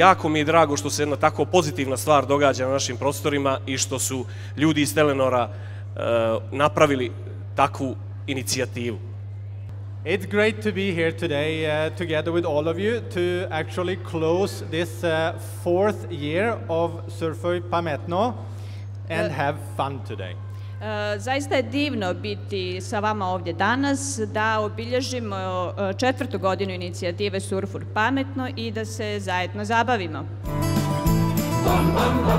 Jako mi je drago što se jedna tako pozitivna stvar događa na našim prostorima i što su ljudi iz Telenora uh, napravili takvu inicijativu. It's great to be here today uh, together with all of you to actually close this uh, fourth year of Surfoj Pametno and have fun today. E, Zaista je divno biti sa vama ovdje danas, da obilježimo e, četvrtu godinu inicijative Surfur pametno i da se zajedno zabavimo. Ministarstvo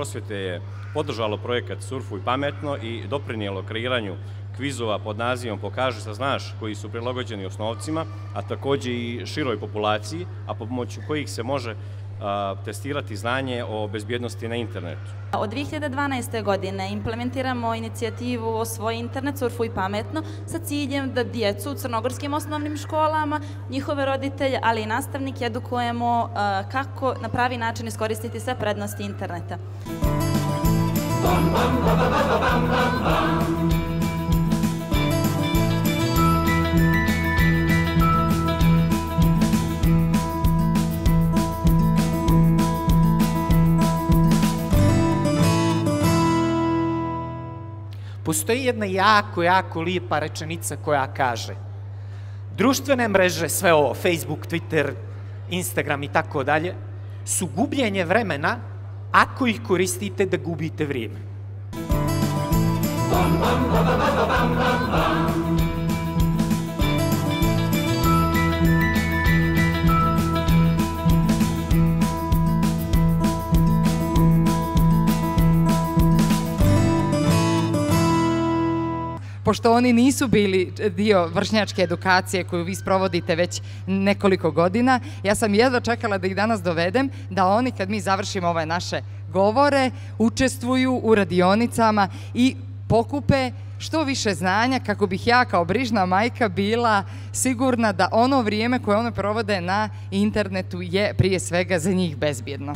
prosvjete je podržalo projekat Surfuj pametno i doprinijelo kreiranju kvizova pod nazivom Pokaži sa znaš koji su prilagođeni osnovcima, a također i široj populaciji, a pomoću kojih se može testirati znanje o bezbjednosti na internetu. Od 2012. godine implementiramo inicijativu o svoj internet surfuj pametno sa ciljem da djecu u crnogorskim osnovnim školama, njihove roditelje, ali i nastavnike edukujemo kako na pravi način iskoristiti sve prednosti interneta. Postoji jedna jako, jako lijepa rečenica koja kaže društvene mreže, sve ovo, Facebook, Twitter, Instagram i tako dalje, su gubljenje vremena ako ih koristite da gubite vrijeme. Pošto oni nisu bili dio vršnjačke edukacije koju vi sprovodite već nekoliko godina, ja sam jedva čekala da ih danas dovedem, da oni kad mi završimo ove naše govore, učestvuju u radionicama i pokupe što više znanja kako bih ja kao brižna majka bila sigurna da ono vrijeme koje one provode na internetu je prije svega za njih bezbjedno.